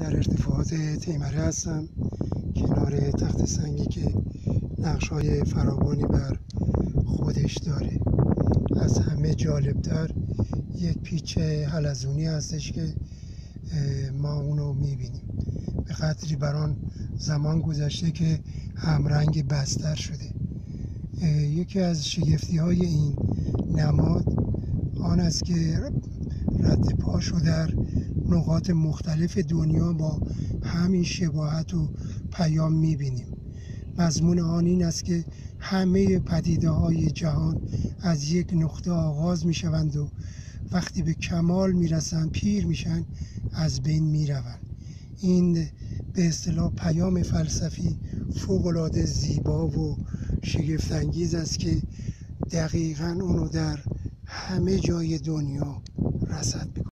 در ارتفاعات تیمره هستم. کنار تخت سنگی که نقش های فراوانی بر خودش داره. از همه جالبتر یک پیچ حلزونی هستش که ما اونو می‌بینیم. به قدری بران زمان گذشته که همرنگ بستر شده. یکی از شگفتی های این نماد آن است که رد پاشو در نقاط مختلف دنیا با همین شباهت و پیام می‌بینیم. مضمون آن این است که همه پدیده های جهان از یک نقطه آغاز می‌شوند و وقتی به کمال می‌رسند پیر میشن از بین می‌روند. این به اصطلاح پیام فلسفی فوقالعاده زیبا و شگفتانگیز است که دقیقا اونو در همه جای دنیا رصد